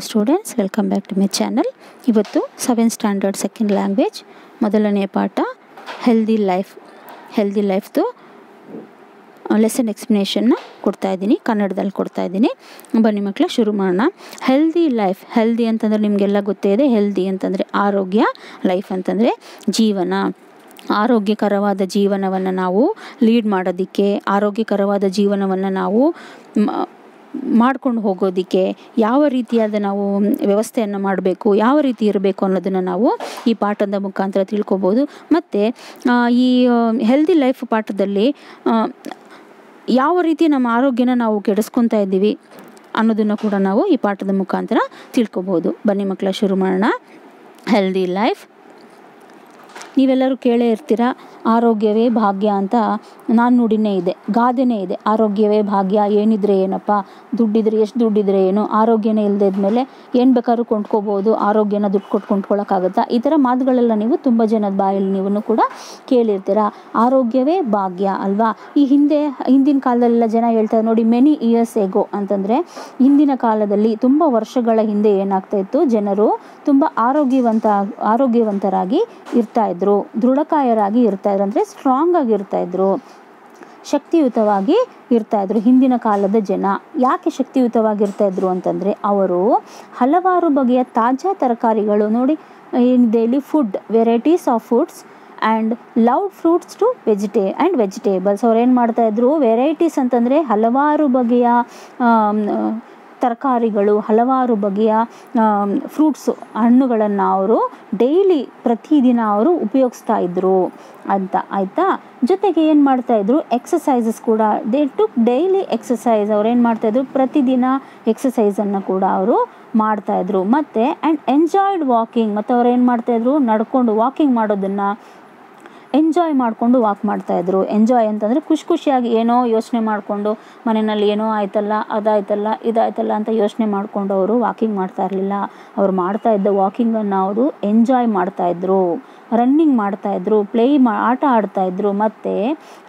Students welcome back to my channel ಇವತ್ತು seven standard second language ಮೊದಲನೆಯ ಪಾಠ healthy life healthy ಲೈಫ್ದು lesson ಎಕ್ಸ್ಪ್ಲನೇಷನ್ನ ಕೊಡ್ತಾ ಇದ್ದೀನಿ ಕನ್ನಡದಲ್ಲಿ ಕೊಡ್ತಾ ಇದ್ದೀನಿ ಬನ್ನಿ ಮಕ್ಕಳ ಶುರು ಮಾಡೋಣ ಹೆಲ್ದಿ ಲೈಫ್ ಹೆಲ್ದಿ ಅಂತಂದರೆ ನಿಮಗೆಲ್ಲ ಗೊತ್ತೇ ಇದೆ ಹೆಲ್ದಿ ಅಂತಂದರೆ ಆರೋಗ್ಯ ಲೈಫ್ ಅಂತಂದರೆ ಜೀವನ ಆರೋಗ್ಯಕರವಾದ ಜೀವನವನ್ನು ನಾವು ಲೀಡ್ ಮಾಡೋದಕ್ಕೆ ಆರೋಗ್ಯಕರವಾದ ಜೀವನವನ್ನು ನಾವು ಮಾಡ್ಕೊಂಡು ಹೋಗೋದಕ್ಕೆ ಯಾವ ರೀತಿಯಾದ ನಾವು ವ್ಯವಸ್ಥೆಯನ್ನು ಮಾಡಬೇಕು, ಯಾವ ರೀತಿ ಇರಬೇಕು ಅನ್ನೋದನ್ನು ನಾವು ಈ ಪಾಠದ ಮುಖಾಂತರ ತಿಳ್ಕೊಬೋದು. ಮತ್ತು ಈ ಹೆಲ್ದಿ ಲೈಫ್ ಪಾಠದಲ್ಲಿ ಯಾವ ರೀತಿ ನಮ್ಮ ಆರೋಗ್ಯನ ನಾವು ಕೆಡಿಸ್ಕೊತಾ ಇದ್ದೀವಿ ಅನ್ನೋದನ್ನು ಕೂಡ ನಾವು ಈ ಪಾಠದ ಮುಖಾಂತರ ತಿಳ್ಕೊಬೋದು. ಬನ್ನಿ ಮಕ್ಕಳ, ಶುರು ಮಾಡೋಣ. ಹೆಲ್ದಿ ಲೈಫ್ ನೀವೆಲ್ಲರೂ ಕೇಳೇ ಇರ್ತೀರ? ಆರೋಗ್ಯವೇ ಭಾಗ್ಯ ಅಂತ ನಾನು ನುಡಿನೇ ಇದೆ, ಗಾದೆನೇ ಇದೆ. ಆರೋಗ್ಯವೇ ಭಾಗ್ಯ, ಏನಿದ್ರೆ ಏನಪ್ಪ? ದುಡ್ಡಿದ್ರೆ ಎಷ್ಟು ದುಡ್ಡಿದ್ರೆ ಏನು? ಆರೋಗ್ಯನೇ ಇಲ್ಲದೆ ಇದ್ಮೇಲೆ ಏನು ಬೇಕಾದ್ರೂ ಕೊಂಡ್ಕೋಬೋದು, ಆರೋಗ್ಯನ ದುಡ್ಡು ಕೊಟ್ಟು ಕೊಂಡ್ಕೊಳ್ಳೋಕ್ಕಾಗುತ್ತಾ ಈ ಥರ ಮಾತುಗಳೆಲ್ಲ ನೀವು ತುಂಬ ಜನದ ಬಾಯಲ್ಲಿ ನೀವು ಕೂಡ ಕೇಳಿರ್ತೀರ. ಆರೋಗ್ಯವೇ ಭಾಗ್ಯ ಅಲ್ವಾ? ಈ ಹಿಂದೆ, ಹಿಂದಿನ ಕಾಲದಲ್ಲೆಲ್ಲ ಜನ ಹೇಳ್ತಾರೆ, ನೋಡಿ ಮೆನಿ ಇಯರ್ಸ್ ಎಗೋ ಅಂತಂದರೆ ಹಿಂದಿನ ಕಾಲದಲ್ಲಿ ತುಂಬ ವರ್ಷಗಳ ಹಿಂದೆ ಏನಾಗ್ತಾ ಇತ್ತು? ಜನರು ತುಂಬ ಆರೋಗ್ಯವಂತ, ಆರೋಗ್ಯವಂತರಾಗಿ ಇರ್ತಾ ಇದ್ರು, ದೃಢಕಾಯರಾಗಿ ಇರ್ತಾ ಇದ್ರು ಅಂದರೆ ಸ್ಟ್ರಾಂಗ್ ಆಗಿ ಇರ್ತಾ ಇದ್ರು. ಶಕ್ತಿಯುತವಾಗಿ ಇರ್ತಾ ಇದ್ರು ಹಿಂದಿನ ಕಾಲದ ಜನ. ಯಾಕೆ ಶಕ್ತಿಯುತವಾಗಿರ್ತಾ ಇದ್ರು ಅಂತಂದರೆ ಅವರು ಹಲವಾರು ಬಗೆಯ ತಾಜಾ ತರಕಾರಿಗಳು ನೋಡಿ ಏನಿದೆ ಇಲ್ಲಿ food varieties of foods and love fruits to ವೆಜಿಟೇ and vegetables ಅವ್ರು ಏನು ಮಾಡ್ತಾಯಿದ್ರು ವೆರೈಟೀಸ್ ಅಂತಂದರೆ ಹಲವಾರು ಬಗೆಯ ತರಕಾರಿಗಳು, ಹಲವಾರು ಬಗೆಯ ಫ್ರೂಟ್ಸು ಹಣ್ಣುಗಳನ್ನು ಅವರು ಡೈಲಿ ಪ್ರತಿದಿನ ಅವರು ಉಪಯೋಗಿಸ್ತಾ ಇದ್ದರು ಅಂತ ಆಯಿತಾ? ಜೊತೆಗೆ ಏನು ಮಾಡ್ತಾಯಿದ್ರು ಎಕ್ಸಸೈಸಸ್ ಕೂಡ, ದೇ ಟುಕ್ ಡೈಲಿ ಎಕ್ಸಸೈಸ್ ಅವ್ರು ಏನು ಮಾಡ್ತಾಯಿದ್ರು ಪ್ರತಿದಿನ ಎಕ್ಸಸೈಸನ್ನು ಕೂಡ ಅವರು ಮಾಡ್ತಾಯಿದ್ರು ಮತ್ತು ಆ್ಯಂಡ್ ಎಂಜಾಯ್ಡ್ ವಾಕಿಂಗ್ ಮತ್ತು ಅವ್ರು ಏನು ಮಾಡ್ತಾಯಿದ್ರು ನಡ್ಕೊಂಡು ವಾಕಿಂಗ್ ಮಾಡೋದನ್ನು ಎಂಜಾಯ್ ಮಾಡಿಕೊಂಡು ವಾಕ್ ಮಾಡ್ತಾಯಿದ್ರು ಎಂಜಾಯ್ ಅಂತಂದರೆ ಖುಷಿ ಖುಷಿಯಾಗಿ ಏನೋ ಯೋಚನೆ ಮಾಡಿಕೊಂಡು ಮನೆಯಲ್ಲಿ ಏನೋ ಆಯ್ತಲ್ಲ, ಅದಾಯ್ತಲ್ಲ, ಇದಾಯ್ತಲ್ಲ ಅಂತ ಯೋಚನೆ ಮಾಡಿಕೊಂಡು ಅವರು ವಾಕಿಂಗ್ ಮಾಡ್ತಾ ಇರಲಿಲ್ಲ. ಅವ್ರು ಮಾಡ್ತಾ ಇದ್ದ ವಾಕಿಂಗನ್ನು ಅವರು ಎಂಜಾಯ್ ಮಾಡ್ತಾಯಿದ್ರು ರನ್ನಿಂಗ್ ಮಾಡ್ತಾಯಿದ್ರು ಪ್ಲೇ ಮಾ, ಆಟ ಆಡ್ತಾಯಿದ್ರು ಮತ್ತು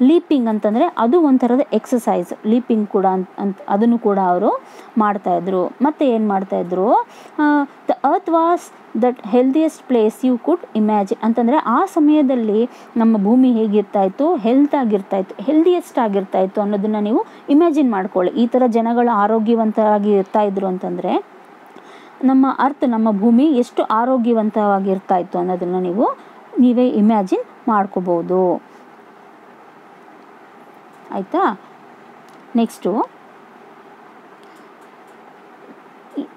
ಲೀಪಿಂಗ್ ಅಂತಂದರೆ ಅದು ಒಂಥರದ ಎಕ್ಸಸೈಸ್ ಲೀಪಿಂಗ್ ಕೂಡ ಅಂತ ಅಂತ ಅದನ್ನು ಕೂಡ ಅವರು ಮಾಡ್ತಾಯಿದ್ರು ಮತ್ತು ಏನು ಮಾಡ್ತಾಯಿದ್ರು the earth was that healthiest place you could imagine ಅಂತಂದರೆ ಆ ಸಮಯದಲ್ಲಿ ನಮ್ಮ ಭೂಮಿ ಹೇಗಿರ್ತಾ ಇತ್ತು? ಹೆಲ್ತ್ ಆಗಿರ್ತಾ ಇತ್ತು ಹೆಲ್ದಿಯೆಸ್ಟ್ ಆಗಿರ್ತಾ ಇತ್ತು ಅನ್ನೋದನ್ನು ನೀವು ಇಮ್ಯಾಜಿನ್ ಮಾಡ್ಕೊಳ್ಳಿ. ಈ ಥರ ಜನಗಳು ಆರೋಗ್ಯವಂತರಾಗಿ ಇರ್ತಾ ಇದ್ರು ಅಂತಂದರೆ ನಮ್ಮ ಅರ್ಥ ನಮ್ಮ ಭೂಮಿ ಎಷ್ಟು ಆರೋಗ್ಯವಂತವಾಗಿರ್ತಾಯಿತ್ತು ಅನ್ನೋದನ್ನು ನೀವು ನೀವೇ ಇಮ್ಯಾಜಿನ್ ಮಾಡ್ಕೋಬೋದು. ಆಯಿತಾ? ನೆಕ್ಸ್ಟು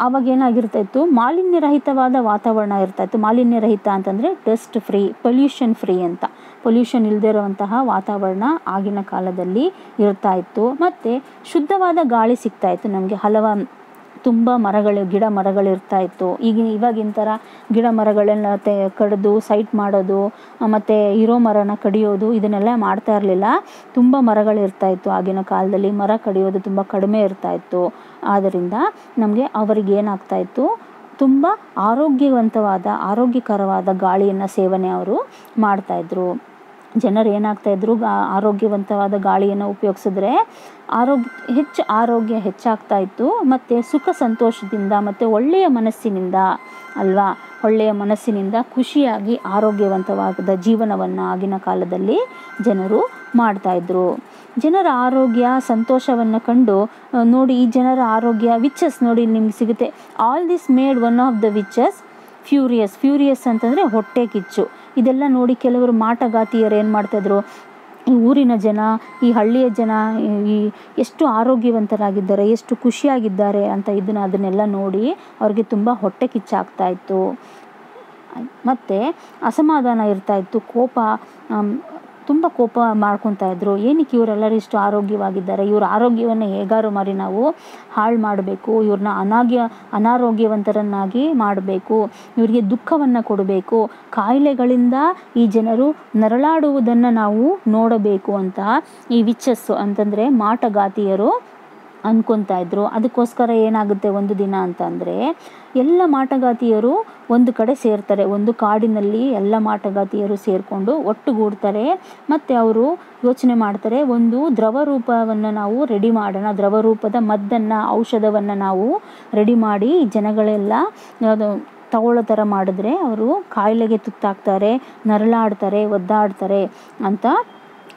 ಆವಾಗ ಏನಾಗಿರ್ತಾ ಇತ್ತು? ಮಾಲಿನ್ಯರಹಿತವಾದ ವಾತಾವರಣ ಇರ್ತಾ ಇತ್ತು. ಮಾಲಿನ್ಯರಹಿತ ಅಂತಂದರೆ ಡಸ್ಟ್ ಫ್ರೀ ಪೊಲ್ಯೂಷನ್ ಫ್ರೀ ಅಂತ. ಪೊಲ್ಯೂಷನ್ ಇಲ್ಲದೆ ಇರುವಂತಹ ವಾತಾವರಣ ಆಗಿನ ಕಾಲದಲ್ಲಿ ಇರ್ತಾ ಇತ್ತು. ಮತ್ತು ಶುದ್ಧವಾದ ಗಾಳಿ ಸಿಗ್ತಾ ಇತ್ತು ನಮಗೆ. ಹಲವ ತುಂಬ ಮರಗಳು, ಗಿಡ ಮರಗಳು ಇರ್ತಾ ಇತ್ತು. ಈಗಿನ ಇವಾಗಿನ ಥರ ಗಿಡ ಮರಗಳನ್ನ ತೆ, ಕಡಿದು ಸೈಟ್ ಮಾಡೋದು ಮತ್ತು ಇರೋ ಮರನ ಕಡಿಯೋದು, ಇದನ್ನೆಲ್ಲ ಮಾಡ್ತಾ ಇರಲಿಲ್ಲ. ತುಂಬ ಮರಗಳು ಇರ್ತಾ ಇತ್ತು ಆಗಿನ ಕಾಲದಲ್ಲಿ. ಮರ ಕಡಿಯೋದು ತುಂಬ ಕಡಿಮೆ ಇರ್ತಾ ಇತ್ತು. ಆದ್ದರಿಂದ ನಮಗೆ ಅವರಿಗೆ ಏನಾಗ್ತಾ ಇತ್ತು? ತುಂಬ ಆರೋಗ್ಯವಂತವಾದ, ಆರೋಗ್ಯಕರವಾದ ಗಾಳಿಯನ್ನು ಸೇವನೆ ಅವರು ಮಾಡ್ತಾಯಿದ್ರು ಜನರು ಏನಾಗ್ತಾಯಿದ್ರು ಆರೋಗ್ಯವಂತವಾದ ಗಾಳಿಯನ್ನು ಉಪಯೋಗಿಸಿದ್ರೆ ಆರೋಗ್ಯ ಹೆಚ್ಚು ಆರೋಗ್ಯ ಹೆಚ್ಚಾಗ್ತಾ ಇತ್ತು. ಮತ್ತು ಸುಖ ಸಂತೋಷದಿಂದ, ಮತ್ತು ಒಳ್ಳೆಯ ಮನಸ್ಸಿನಿಂದ ಅಲ್ವಾ? ಒಳ್ಳೆಯ ಮನಸ್ಸಿನಿಂದ ಖುಷಿಯಾಗಿ ಆರೋಗ್ಯವಂತವಾದ ಜೀವನವನ್ನು ಆಗಿನ ಕಾಲದಲ್ಲಿ ಜನರು ಮಾಡ್ತಾಯಿದ್ರು ಜನರ ಆರೋಗ್ಯ, ಸಂತೋಷವನ್ನು ಕಂಡು ನೋಡಿ ಈ ಜನರ ಆರೋಗ್ಯ ವಿಚಸ್ ನೋಡಿ ನಿಮ್ಗೆ ಸಿಗುತ್ತೆ. All this made one of the witches furious furious ಅಂತಂದರೆ ಹೊಟ್ಟೆ ಕಿಚ್ಚು. ಇದೆಲ್ಲ ನೋಡಿ ಕೆಲವರು ಮಾಟಗಾತಿಯರು ಏನು ಮಾಡ್ತಾಯಿದ್ರು ಈ ಊರಿನ ಜನ, ಈ ಹಳ್ಳಿಯ ಜನ, ಈ ಎಷ್ಟು ಆರೋಗ್ಯವಂತರಾಗಿದ್ದಾರೆ, ಎಷ್ಟು ಖುಷಿಯಾಗಿದ್ದಾರೆ ಅಂತ ಇದನ್ನು ಅದನ್ನೆಲ್ಲ ನೋಡಿ ಅವ್ರಿಗೆ ತುಂಬ ಹೊಟ್ಟೆ ಕಿಚ್ಚಾಗ್ತಾ ಇತ್ತು. ಮತ್ತು ಅಸಮಾಧಾನ ಇರ್ತಾ ಇತ್ತು. ಕೋಪ ತುಂಬ ಕೋಪ ಮಾಡ್ಕೊತಾ ಇದ್ರು. ಏನಕ್ಕೆ ಇವರೆಲ್ಲರೂ ಇಷ್ಟು ಆರೋಗ್ಯವಾಗಿದ್ದಾರೆ? ಇವ್ರ ಆರೋಗ್ಯವನ್ನು ಹೇಗಾರು ಮಾರಿ ನಾವು ಹಾಳು ಮಾಡಬೇಕು? ಇವ್ರನ್ನ ಅನಾಗ್ಯ, ಅನಾರೋಗ್ಯವಂತರನ್ನಾಗಿ ಮಾಡಬೇಕು. ಇವರಿಗೆ ದುಃಖವನ್ನು ಕೊಡಬೇಕು. ಕಾಯಿಲೆಗಳಿಂದ ಈ ಜನರು ನರಳಾಡುವುದನ್ನು ನಾವು ನೋಡಬೇಕು ಅಂತ ಈ ವಿಚ್ಚಸ್ಸು ಅಂತಂದರೆ ಮಾಟಗಾತಿಯರು ಅನ್ಕೊತಾ ಇದ್ರು. ಅದಕ್ಕೋಸ್ಕರ ಏನಾಗುತ್ತೆ ಒಂದು ದಿನ ಅಂತಂದರೆ ಎಲ್ಲ ಮಾಟಗಾತಿಯರು ಒಂದು ಕಡೆ ಸೇರ್ತಾರೆ. ಒಂದು ಕಾಡಿನಲ್ಲಿ ಎಲ್ಲ ಮಾಟಗಾತಿಯರು ಸೇರಿಕೊಂಡು ಒಟ್ಟುಗೂಡ್ತಾರೆ. ಮತ್ತು ಅವರು ಯೋಚನೆ ಮಾಡ್ತಾರೆ, ಒಂದು ದ್ರವ ರೂಪವನ್ನು ನಾವು ರೆಡಿ ಮಾಡೋಣ ದ್ರವ ರೂಪದ ಮದ್ದನ್ನು, ಔಷಧವನ್ನು ನಾವು ರೆಡಿ ಮಾಡಿ ಜನಗಳೆಲ್ಲ ತಗೊಳ್ಳೋ ಥರ ಮಾಡಿದ್ರೆ ಅವರು ಕಾಯಿಲೆಗೆ ತುತ್ತಾಗ್ತಾರೆ, ನರಳಾಡ್ತಾರೆ, ಒದ್ದಾಡ್ತಾರೆ ಅಂತ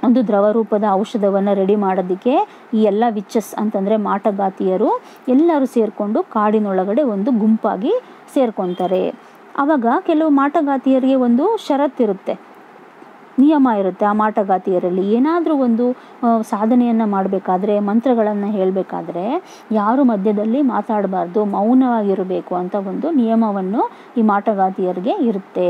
ಒಂದು ದ್ರವ ರೂಪದ ಔಷಧವನ್ನು ರೆಡಿ ಮಾಡೋದಕ್ಕೆ ಈ ಎಲ್ಲ ವಿಚಸ್ ಅಂತಂದರೆ ಮಾಟಗಾತಿಯರು ಎಲ್ಲರೂ ಸೇರಿಕೊಂಡು ಕಾಡಿನೊಳಗಡೆ ಒಂದು ಗುಂಪಾಗಿ ಸೇರ್ಕೊತಾರೆ. ಆವಾಗ ಕೆಲವು ಮಾಟಗಾತಿಯರಿಗೆ ಒಂದು ಷರತ್ತಿರುತ್ತೆ ನಿಯಮ ಇರುತ್ತೆ ಆ ಮಾಟಗಾತಿಯರಲ್ಲಿ. ಏನಾದರೂ ಒಂದು ಸಾಧನೆಯನ್ನು ಮಾಡಬೇಕಾದ್ರೆ, ಮಂತ್ರಗಳನ್ನು ಹೇಳಬೇಕಾದ್ರೆ ಯಾರು ಮಧ್ಯದಲ್ಲಿ ಮಾತಾಡಬಾರ್ದು, ಮೌನವಾಗಿರಬೇಕು ಅಂತ ಒಂದು ನಿಯಮವನ್ನು ಈ ಮಾಟಗಾತಿಯರಿಗೆ ಇರುತ್ತೆ.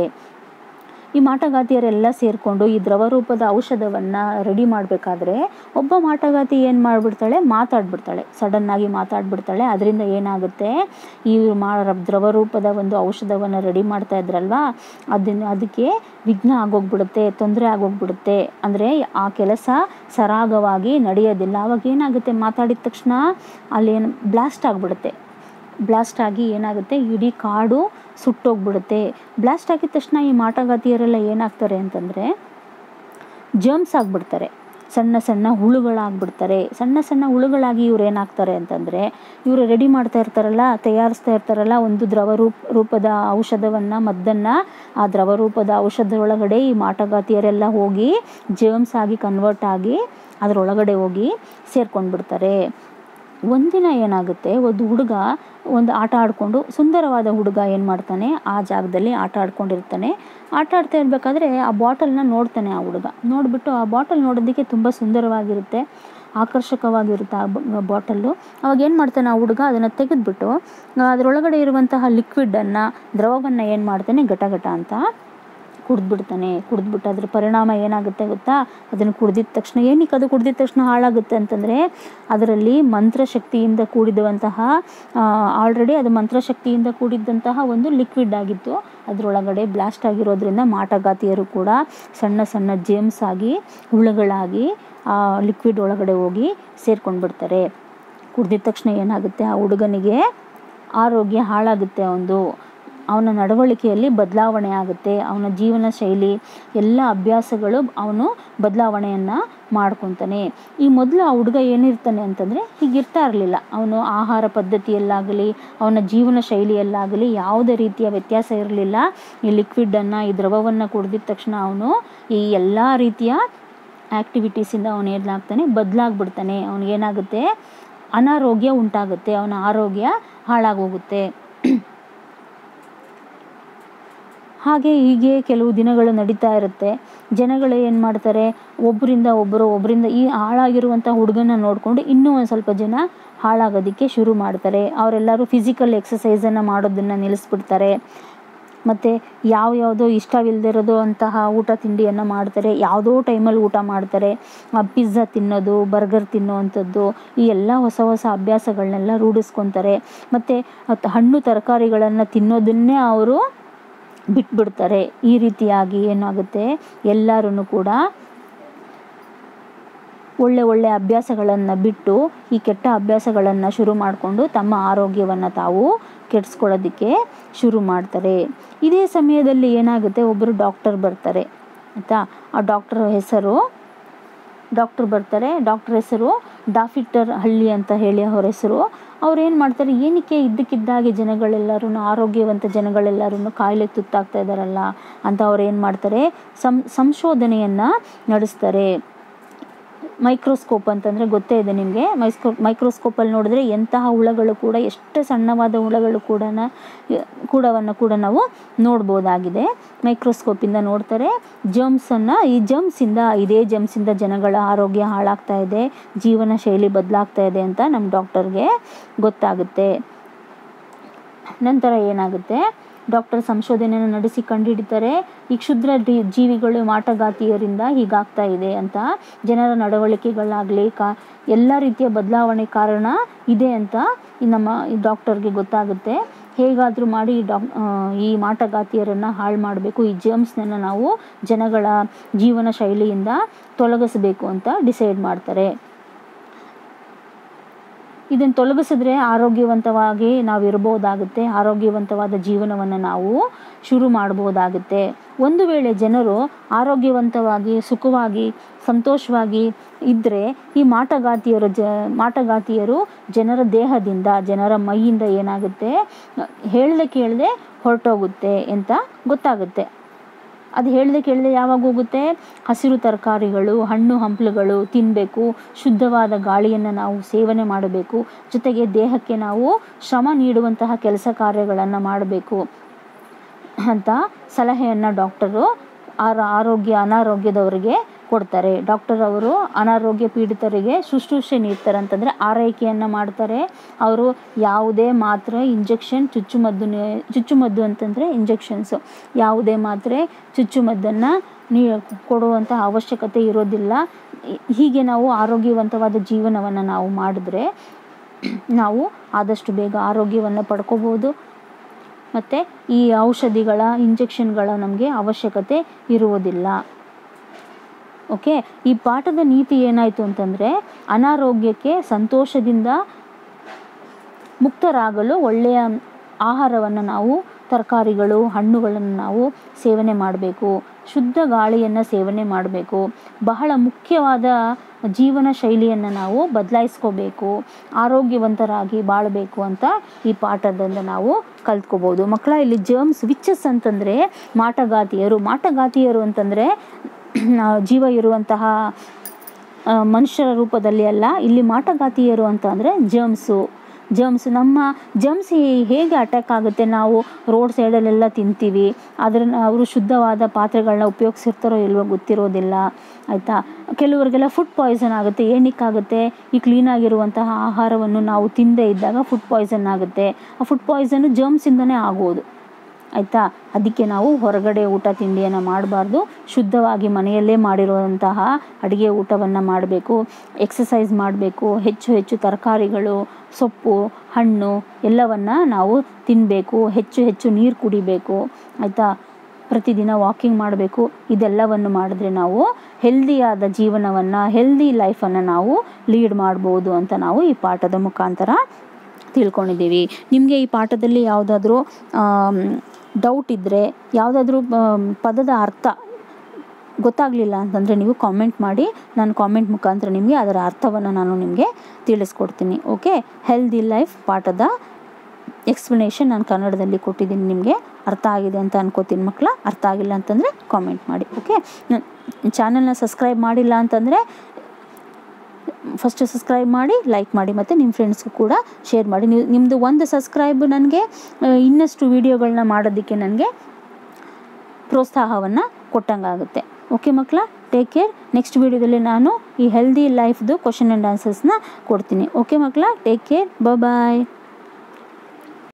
ಈ ಮಾಟಗಾತಿಯರೆಲ್ಲ ಸೇರಿಕೊಂಡು ಈ ದ್ರವ ರೂಪದ ಔಷಧವನ್ನು ರೆಡಿ ಮಾಡಬೇಕಾದ್ರೆ ಒಬ್ಬ ಮಾಟಗಾತಿ ಏನು ಮಾಡಿಬಿಡ್ತಾಳೆ? ಮಾತಾಡ್ಬಿಡ್ತಾಳೆ. ಸಡನ್ನಾಗಿ ಮಾತಾಡ್ಬಿಡ್ತಾಳೆ. ಅದರಿಂದ ಏನಾಗುತ್ತೆ? ಈ ಮಾ ದ್ರವ ರೂಪದ ಒಂದು ಔಷಧವನ್ನು ರೆಡಿ ಮಾಡ್ತಾ ಇದ್ರಲ್ವಾ? ಅದನ್ನು ಅದಕ್ಕೆ ವಿಘ್ನ ಆಗೋಗ್ಬಿಡುತ್ತೆ, ತೊಂದರೆ ಆಗೋಗ್ಬಿಡುತ್ತೆ. ಅಂದರೆ ಆ ಕೆಲಸ ಸರಾಗವಾಗಿ ನಡೆಯೋದಿಲ್ಲ. ಅವಾಗ ಏನಾಗುತ್ತೆ? ಮಾತಾಡಿದ ತಕ್ಷಣ ಅಲ್ಲೇನು ಬ್ಲಾಸ್ಟ್ ಆಗಿಬಿಡುತ್ತೆ. ಬ್ಲಾಸ್ಟ್ ಆಗಿ ಏನಾಗುತ್ತೆ? ಇಡೀ ಕಾಡು ಸುಟ್ಟೋಗ್ಬಿಡುತ್ತೆ. ಬ್ಲಾಸ್ಟ್ ಆಗಿದ ತಕ್ಷಣ ಈ ಮಾಟಗಾತಿಯರೆಲ್ಲ ಏನಾಗ್ತಾರೆ ಅಂತಂದರೆ ಜರ್ಮ್ಸ್ ಆಗಿಬಿಡ್ತಾರೆ. ಸಣ್ಣ ಸಣ್ಣ ಹುಳುಗಳಾಗ್ಬಿಡ್ತಾರೆ. ಸಣ್ಣ ಸಣ್ಣ ಹುಳುಗಳಾಗಿ ಇವ್ರು ಏನಾಗ್ತಾರೆ ಅಂತಂದರೆ, ಇವರು ರೆಡಿ ಮಾಡ್ತಾ ಇರ್ತಾರಲ್ಲ, ತಯಾರಿಸ್ತಾ ಇರ್ತಾರಲ್ಲ ಒಂದು ದ್ರವ ರೂಪ, ರೂಪದ ಔಷಧವನ್ನು, ಮದ್ದನ್ನು, ಆ ದ್ರವ ರೂಪದ ಔಷಧದೊಳಗಡೆ ಈ ಮಾಟಗಾತಿಯರೆಲ್ಲ ಹೋಗಿ ಜರ್ಮ್ಸ್ ಆಗಿ ಕನ್ವರ್ಟ್ ಆಗಿ ಅದರೊಳಗಡೆ ಹೋಗಿ ಸೇರ್ಕೊಂಡ್ಬಿಡ್ತಾರೆ. ಒಂದಿನ ಏನಾಗುತ್ತೆ? ಒಂದು ಹುಡುಗ ಒಂದು ಆಟ ಆಡಿಕೊಂಡು ಸುಂದರವಾದ ಹುಡುಗ ಏನು ಮಾಡ್ತಾನೆ? ಆ ಜಾಗದಲ್ಲಿ ಆಟ ಆಡ್ಕೊಂಡಿರ್ತಾನೆ. ಆಟ ಆಡ್ತಾ ಇರಬೇಕಾದ್ರೆ ಆ ಬಾಟಲ್ನ ನೋಡ್ತಾನೆ ಆ ಹುಡುಗ. ನೋಡಿಬಿಟ್ಟು ಆ ಬಾಟಲ್ ನೋಡೋದಕ್ಕೆ ತುಂಬ ಸುಂದರವಾಗಿರುತ್ತೆ. ಆಕರ್ಷಕವಾಗಿರುತ್ತೆ ಆ ಬಾಟಲ್ಲು. ಅವಾಗ ಏನು ಮಾಡ್ತಾನೆ ಆ ಹುಡುಗ? ಅದನ್ನು ತೆಗೆದುಬಿಟ್ಟು, ಅದರೊಳಗಡೆ ಇರುವಂತಹ ಲಿಕ್ವಿಡನ್ನು ದ್ರವವನ್ನು ಏನು ಮಾಡ್ತಾನೆ? ಘಟಘಟ ಘಟ ಅಂತ ಕುಡಿದ್ಬಿಡ್ತಾನೆ, ಕುಡಿದ್ಬಿಟ್ಟು ಅದ್ರ ಪರಿಣಾಮ ಏನಾಗುತ್ತೆ ಗೊತ್ತಾ? ಅದನ್ನು ಕುಡ್ದಿದ ತಕ್ಷಣ ಏನಕ್ಕೆ ಅದು ಕುಡ್ದಿದ ತಕ್ಷಣ ಹಾಳಾಗುತ್ತೆ ಅಂತಂದರೆ ಅದರಲ್ಲಿ ಮಂತ್ರಶಕ್ತಿಯಿಂದ ಕೂಡಿದಂತಹ ಆಲ್ರೆಡಿ ಅದು ಮಂತ್ರಶಕ್ತಿಯಿಂದ ಕೂಡಿದ್ದಂತಹ ಒಂದು ಲಿಕ್ವಿಡ್ ಆಗಿತ್ತು. ಅದರೊಳಗಡೆ ಬ್ಲಾಸ್ಟ್ ಆಗಿರೋದ್ರಿಂದ ಮಾಟಗಾತಿಯರು ಕೂಡ ಸಣ್ಣ ಸಣ್ಣ ಜೇಮ್ಸ್ ಆಗಿ, ಹುಳುಗಳಾಗಿ, ಆ ಲಿಕ್ವಿಡ್ ಒಳಗಡೆ ಹೋಗಿ ಸೇರ್ಕೊಂಡ್ಬಿಡ್ತಾರೆ. ಕುಡ್ದಿದ ತಕ್ಷಣ ಏನಾಗುತ್ತೆ? ಆ ಹುಡುಗನಿಗೆ ಆರೋಗ್ಯ ಹಾಳಾಗುತ್ತೆ ಒಂದು. ಅವನ ನಡವಳಿಕೆಯಲ್ಲಿ ಬದಲಾವಣೆ ಆಗುತ್ತೆ, ಅವನ ಜೀವನ ಶೈಲಿ, ಎಲ್ಲ ಅಭ್ಯಾಸಗಳು ಅವನು ಬದಲಾವಣೆಯನ್ನು ಮಾಡ್ಕೊತಾನೆ. ಈ ಮೊದಲು ಆ ಹುಡುಗ ಏನಿರ್ತಾನೆ ಅಂತಂದರೆ ಹೀಗಿರ್ತಾ ಇರಲಿಲ್ಲ. ಅವನು ಆಹಾರ ಪದ್ಧತಿಯಲ್ಲಾಗಲಿ, ಅವನ ಜೀವನ ಶೈಲಿಯಲ್ಲಾಗಲಿ ಯಾವುದೇ ರೀತಿಯ ವ್ಯತ್ಯಾಸ ಇರಲಿಲ್ಲ. ಈ ಲಿಕ್ವಿಡನ್ನು ಈ ದ್ರವವನ್ನು ಕುಡಿದಿದ ತಕ್ಷಣ ಅವನು ಈ ಎಲ್ಲ ರೀತಿಯ ಆ್ಯಕ್ಟಿವಿಟೀಸಿಂದ ಅವನು ಏನಾಗ್ತಾನೆ? ಬದಲಾಗ್ಬಿಡ್ತಾನೆ. ಅವನಿಗೇನಾಗುತ್ತೆ? ಅನಾರೋಗ್ಯ ಉಂಟಾಗುತ್ತೆ. ಅವನ ಆರೋಗ್ಯ ಹಾಳಾಗೋಗುತ್ತೆ. ಹಾಗೆ ಹೀಗೆ ಕೆಲವು ದಿನಗಳು ನಡೀತಾ ಇರುತ್ತೆ. ಜನಗಳು ಏನು ಮಾಡ್ತಾರೆ? ಒಬ್ಬರಿಂದ ಒಬ್ಬರು, ಒಬ್ಬರಿಂದ ಈ ಹಾಳಾಗಿರುವಂಥ ಹುಡುಗನ ನೋಡಿಕೊಂಡು ಇನ್ನೂ ಒಂದು ಸ್ವಲ್ಪ ಜನ ಹಾಳಾಗೋದಕ್ಕೆ ಶುರು ಮಾಡ್ತಾರೆ. ಅವರೆಲ್ಲರೂ ಫಿಸಿಕಲ್ ಎಕ್ಸಸೈಸನ್ನು ಮಾಡೋದನ್ನು ನಿಲ್ಲಿಸ್ಬಿಡ್ತಾರೆ. ಮತ್ತು ಯಾವ ಯಾವುದೋ ಇಷ್ಟವಿಲ್ಲದಿರೋದು ಅಂತಹ ಊಟ ತಿಂಡಿಯನ್ನು ಮಾಡ್ತಾರೆ. ಯಾವುದೋ ಟೈಮಲ್ಲಿ ಊಟ ಮಾಡ್ತಾರೆ. ಪಿಜ್ಜಾ ತಿನ್ನೋದು ಬರ್ಗರ್ ತಿನ್ನೋವಂಥದ್ದು, ಈ ಎಲ್ಲ ಹೊಸ ಹೊಸ ಅಭ್ಯಾಸಗಳನ್ನೆಲ್ಲ ರೂಢಿಸ್ಕೊತಾರೆ. ಮತ್ತು ಹಣ್ಣು ತರಕಾರಿಗಳನ್ನು ತಿನ್ನೋದನ್ನೇ ಅವರು ಬಿಟ್ಬಿಡ್ತಾರೆ. ಈ ರೀತಿಯಾಗಿ ಏನಾಗುತ್ತೆ? ಎಲ್ಲರೂ ಕೂಡ ಒಳ್ಳೆ ಒಳ್ಳೆ ಅಭ್ಯಾಸಗಳನ್ನು ಬಿಟ್ಟು ಈ ಕೆಟ್ಟ ಅಭ್ಯಾಸಗಳನ್ನು ಶುರು ಮಾಡಿಕೊಂಡು ತಮ್ಮ ಆರೋಗ್ಯವನ್ನು ತಾವು ಕೆಡಿಸ್ಕೊಳ್ಳೋದಕ್ಕೆ ಶುರು ಮಾಡ್ತಾರೆ. ಇದೇ ಸಮಯದಲ್ಲಿ ಏನಾಗುತ್ತೆ? ಒಬ್ಬರು ಡಾಕ್ಟರ್ ಬರ್ತಾರೆ. ಆಯಿತಾ? ಆ ಡಾಕ್ಟರ್ ಹೆಸರು ಡಾಕ್ಟರ್ ಬರ್ತಾರೆ. ಡಾಕ್ಟರ್ ಹೆಸರು ಡಾಫಿಟರ್ ಹಳ್ಳಿ ಅಂತ ಹೇಳಿ ಅವ್ರ ಹೆಸರು. ಅವ್ರು ಏನು ಮಾಡ್ತಾರೆ, ಏನಕ್ಕೆ ಇದ್ದಕ್ಕಿದ್ದಾಗೆ ಜನಗಳೆಲ್ಲರೂ ಆರೋಗ್ಯವಂತ ಜನಗಳೆಲ್ಲರೂ ಕಾಯಿಲೆ ತುತ್ತಾಗ್ತಾ ಇದ್ದಾರಲ್ಲ ಅಂತ ಅವ್ರು ಏನು ಮಾಡ್ತಾರೆ, ಸಂ, ಸಂಶೋಧನೆಯನ್ನು ನಡೆಸ್ತಾರೆ. ಮೈಕ್ರೋಸ್ಕೋಪ್ ಅಂತಂದರೆ ಗೊತ್ತೇ ಇದೆ ನಿಮಗೆ. ಮೈಸ್ಕೋ, ಮೈಕ್ರೋಸ್ಕೋಪಲ್ಲಿ ನೋಡಿದ್ರೆ ಎಂತಹ ಹುಳಗಳು ಕೂಡ, ಎಷ್ಟು ಸಣ್ಣವಾದ ಹುಳಗಳು ಕೂಡ ಕೂಡವನ್ನು ಕೂಡ ನಾವು ನೋಡ್ಬೋದಾಗಿದೆ. ಮೈಕ್ರೋಸ್ಕೋಪಿಂದ ನೋಡ್ತಾರೆ. ಜಮ್ಸನ್ನು ಈ ಜಮ್ಸಿಂದ ಇದೇ ಜಮ್ಸಿಂದ ಜನಗಳ ಆರೋಗ್ಯ ಹಾಳಾಗ್ತಾ ಇದೆ, ಜೀವನ ಶೈಲಿ ಬದಲಾಗ್ತಾ ಇದೆ ಅಂತ ನಮ್ಮ ಡಾಕ್ಟರ್ಗೆ ಗೊತ್ತಾಗುತ್ತೆ. ನಂತರ ಏನಾಗುತ್ತೆ? ಡಾಕ್ಟರ್ ಸಂಶೋಧನೆಯನ್ನು ನಡೆಸಿ ಕಂಡುಹಿಡಿತಾರೆ ಈ ಕ್ಷುದ್ರ ಜೀವಿಗಳು ಮಾಟಗಾತಿಯರಿಂದ ಹೀಗಾಗ್ತಾ ಇದೆ ಅಂತ. ಜನರ ನಡವಳಿಕೆಗಳಾಗಲಿ, ಕಾ ಎಲ್ಲ ರೀತಿಯ ಬದಲಾವಣೆ ಕಾರಣ ಇದೆ ಅಂತ ನಮ್ಮ ಡಾಕ್ಟರ್ಗೆ ಗೊತ್ತಾಗುತ್ತೆ. ಹೇಗಾದರೂ ಮಾಡಿ ಡಾಕ್ ಈ ಮಾಟಗಾತಿಯರನ್ನು ಹಾಳು ಮಾಡಬೇಕು. ಈ ಜರ್ಮ್ಸ್ನನ್ನು ನಾವು ಜನಗಳ ಜೀವನ ಶೈಲಿಯಿಂದ ತೊಲಗಿಸಬೇಕು ಅಂತ ಡಿಸೈಡ್ ಮಾಡ್ತಾರೆ. ಇದನ್ನು ತೊಲಗಿಸಿದ್ರೆ ಆರೋಗ್ಯವಂತವಾಗಿ ನಾವು ಇರ್ಬೋದಾಗುತ್ತೆ ಆರೋಗ್ಯವಂತವಾದ ಜೀವನವನ್ನು ನಾವು ಶುರು ಮಾಡಬಹುದಾಗುತ್ತೆ. ಒಂದು ವೇಳೆ ಜನರು ಆರೋಗ್ಯವಂತವಾಗಿ, ಸುಖವಾಗಿ, ಸಂತೋಷವಾಗಿ ಇದ್ದರೆ ಈ ಮಾಟಗಾತಿಯರು ಜ, ಮಾಟಗಾತಿಯರು ಜನರ ದೇಹದಿಂದ, ಜನರ ಮೈಯಿಂದ ಏನಾಗುತ್ತೆ? ಹೇಳ್ದೆ ಕೇಳದೆ ಹೊರಟೋಗುತ್ತೆ ಅಂತ ಗೊತ್ತಾಗುತ್ತೆ. ಅದು ಹೇಳಿದೆ ಕೇಳಿದೆ ಯಾವಾಗ ಹೋಗುತ್ತೆ? ಹಸಿರು ತರಕಾರಿಗಳು, ಹಣ್ಣು ಹಂಪಲುಗಳು ತಿನ್ನಬೇಕು ಶುದ್ಧವಾದ ಗಾಳಿಯನ್ನು ನಾವು ಸೇವನೆ ಮಾಡಬೇಕು. ಜೊತೆಗೆ ದೇಹಕ್ಕೆ ನಾವು ಶ್ರಮ ನೀಡುವಂತಹ ಕೆಲಸ ಕಾರ್ಯಗಳನ್ನು ಮಾಡಬೇಕು ಅಂತ ಸಲಹೆಯನ್ನು ಡಾಕ್ಟರು ಆರೋಗ್ಯ ಅನಾರೋಗ್ಯದವರಿಗೆ ಕೊಡ್ತಾರೆ. ಡಾಕ್ಟರ್ ಅವರು ಅನಾರೋಗ್ಯ ಪೀಡಿತರಿಗೆ ಶುಶ್ರೂಷೆ ನೀಡ್ತಾರೆ ಅಂತಂದರೆ ಆರೈಕೆಯನ್ನು ಮಾಡ್ತಾರೆ. ಅವರು ಯಾವುದೇ ಮಾತ್ರೆ, ಇಂಜೆಕ್ಷನ್ ಚುಚ್ಚುಮದ್ದು ಚುಚ್ಚುಮದ್ದು ಅಂತಂದರೆ ಇಂಜೆಕ್ಷನ್ಸು. ಯಾವುದೇ ಮಾತ್ರೆ ಚುಚ್ಚುಮದ್ದನ್ನು ನೀ ಕೊಡುವಂಥ ಅವಶ್ಯಕತೆ ಇರೋದಿಲ್ಲ. ಹೀಗೆ ನಾವು ಆರೋಗ್ಯವಂತವಾದ ಜೀವನವನ್ನು ನಾವು ಮಾಡಿದ್ರೆ ನಾವು ಆದಷ್ಟು ಬೇಗ ಆರೋಗ್ಯವನ್ನು ಪಡ್ಕೋಬೋದು ಮತ್ತು ಈ ಔಷಧಿಗಳ, ಇಂಜೆಕ್ಷನ್ಗಳ ನಮಗೆ ಅವಶ್ಯಕತೆ ಇರುವುದಿಲ್ಲ. ಓಕೆ ಈ ಪಾಠದ ನೀತಿ ಏನಾಯಿತು ಅಂತಂದರೆ, ಅನಾರೋಗ್ಯಕ್ಕೆ ಸಂತೋಷದಿಂದ ಮುಕ್ತರಾಗಲು ಒಳ್ಳೆಯ ಆಹಾರವನ್ನು ನಾವು, ತರಕಾರಿಗಳು, ಹಣ್ಣುಗಳನ್ನು ನಾವು ಸೇವನೆ ಮಾಡಬೇಕು. ಶುದ್ಧ ಗಾಳಿಯನ್ನು ಸೇವನೆ ಮಾಡಬೇಕು. ಬಹಳ ಮುಖ್ಯವಾದ ಜೀವನ ಶೈಲಿಯನ್ನು ನಾವು ಬದಲಾಯಿಸ್ಕೋಬೇಕು. ಆರೋಗ್ಯವಂತರಾಗಿ ಬಾಳಬೇಕು ಅಂತ ಈ ಪಾಠದಿಂದ ನಾವು ಕಲ್ತ್ಕೋಬೋದು. ಮಕ್ಕಳ, ಇಲ್ಲಿ ಜರ್ಮ್ಸ್ ವಿಚಸ್ ಅಂತಂದರೆ ಮಾಟಗಾತಿಯರು. ಮಾಟಗಾತಿಯರು ಅಂತಂದರೆ ಜೀವ ಇರುವಂತಹ ಮನುಷ್ಯರ ರೂಪದಲ್ಲಿ ಅಲ್ಲ, ಇಲ್ಲಿ ಮಾಟಗಾತಿಯರು ಅಂತ ಅಂದರೆ ಜರ್ಮ್ಸು ಜರ್ಮ್ಸ್ ನಮ್ಮ ಜಮ್ಸ್ ಹೇಗೆ ಅಟ್ಯಾಕ್ ಆಗುತ್ತೆ ನಾವು ರೋಡ್ ಸೈಡಲ್ಲೆಲ್ಲ ತಿಂತೀವಿ ಅದನ್ನು ಅವರು ಶುದ್ಧವಾದ ಪಾತ್ರೆಗಳನ್ನ ಉಪಯೋಗಿಸಿರ್ತಾರೋ ಇಲ್ವೋ ಗೊತ್ತಿರೋದಿಲ್ಲ, ಆಯಿತಾ? ಕೆಲವರಿಗೆಲ್ಲ ಫುಡ್ ಪಾಯ್ಸನ್ ಆಗುತ್ತೆ, ಏನಕ್ಕಾಗುತ್ತೆ? ಈ ಕ್ಲೀನಾಗಿರುವಂತಹ ಆಹಾರವನ್ನು ನಾವು ತಿಂದೇ ಇದ್ದಾಗ ಫುಡ್ ಪಾಯ್ಸನ್ ಆಗುತ್ತೆ. ಆ ಫುಡ್ ಪಾಯ್ಸನ್ನು ಜರ್ಮ್ಸಿಂದನೇ ಆಗೋದು. ಆಯಿತಾ? ಅದಕ್ಕೆ ನಾವು ಹೊರಗಡೆ ಊಟ ತಿಂಡಿಯನ್ನು ಮಾಡಬಾರ್ದು. ಶುದ್ಧವಾಗಿ ಮನೆಯಲ್ಲೇ ಮಾಡಿರುವಂತಹ ಅಡುಗೆ ಊಟವನ್ನು ಮಾಡಬೇಕು. ಎಕ್ಸಸೈಸ್ ಮಾಡಬೇಕು. ಹೆಚ್ಚು ಹೆಚ್ಚು ತರಕಾರಿಗಳು, ಸೊಪ್ಪು, ಹಣ್ಣು ಎಲ್ಲವನ್ನು ನಾವು ತಿನ್ನಬೇಕು ಹೆಚ್ಚು ಹೆಚ್ಚು ನೀರು ಕುಡಿಬೇಕು. ಆಯಿತಾ? ಪ್ರತಿದಿನ ವಾಕಿಂಗ್ ಮಾಡಬೇಕು. ಇದೆಲ್ಲವನ್ನು ಮಾಡಿದ್ರೆ ನಾವು ಹೆಲ್ದಿಯಾದ ಜೀವನವನ್ನು ಹೆಲ್ದಿ ಲೈಫನ್ನು ನಾವು ಲೀಡ್ ಮಾಡ್ಬೋದು ಅಂತ ನಾವು ಈ ಪಾಠದ ಮುಖಾಂತರ ತಿಳ್ಕೊಂಡಿದ್ದೀವಿ. ನಿಮಗೆ ಈ ಪಾಠದಲ್ಲಿ ಯಾವುದಾದ್ರೂ ಡೌಟ್ ಇದ್ದರೆ ಯಾವುದಾದ್ರೂ ಪದದ ಅರ್ಥ ಗೊತ್ತಾಗಲಿಲ್ಲ ಅಂತಂದರೆ ನೀವು ಕಾಮೆಂಟ್ ಮಾಡಿ. ನಾನು ಕಾಮೆಂಟ್ ಮುಖಾಂತರ ನಿಮಗೆ ಅದರ ಅರ್ಥವನ್ನು ನಾನು ನಿಮಗೆ ತಿಳಿಸ್ಕೊಡ್ತೀನಿ ಓಕೆ ಹೆಲ್ದಿ ಲೈಫ್ ಪಾಠದ ಎಕ್ಸ್ಪ್ಲನೇಷನ್ ನಾನು ಕನ್ನಡದಲ್ಲಿ ಕೊಟ್ಟಿದ್ದೀನಿ ನಿಮಗೆ. ಅರ್ಥ ಆಗಿದೆ ಅಂತ ಅನ್ಕೋತೀನಿ ಮಕ್ಕಳ ಅರ್ಥ ಆಗಿಲ್ಲ ಅಂತಂದರೆ ಕಾಮೆಂಟ್ ಮಾಡಿ ಓಕೆ ಚಾನಲ್ನ ಸಬ್ಸ್ಕ್ರೈಬ್ ಮಾಡಿಲ್ಲ ಅಂತಂದರೆ ಫಸ್ಟ್ ಸಬ್ಸ್ಕ್ರೈಬ್ ಮಾಡಿ ಲೈಕ್ ಮಾಡಿ ಮತ್ತು ನಿಮ್ಮ ಫ್ರೆಂಡ್ಸ್ಗೂ ಕೂಡ ಶೇರ್ ಮಾಡಿ. ನೀವು ನಿಮ್ಮದು ಒಂದು ಸಬ್ಸ್ಕ್ರೈಬ್ ನನಗೆ ಇನ್ನಷ್ಟು ವೀಡಿಯೋಗಳನ್ನ ಮಾಡೋದಕ್ಕೆ ನನಗೆ ಪ್ರೋತ್ಸಾಹವನ್ನು ಕೊಟ್ಟಂಗಾಗುತ್ತೆ. ಓಕೆ ಮಕ್ಕಳ ಟೇಕ್ ಕೇರ್ ನೆಕ್ಸ್ಟ್ ವೀಡಿಯೋದಲ್ಲಿ ನಾನು ಈ ಹೆಲ್ದಿ ಲೈಫ್ದು ಕ್ವಶನ್ ಆ್ಯಂಡ್ ಆನ್ಸರ್ಸ್ನ ಕೊಡ್ತೀನಿ. ಓಕೆ ಮಕ್ಕಳ ಟೇಕ್ ಕೇರ್ ಬಾಯ್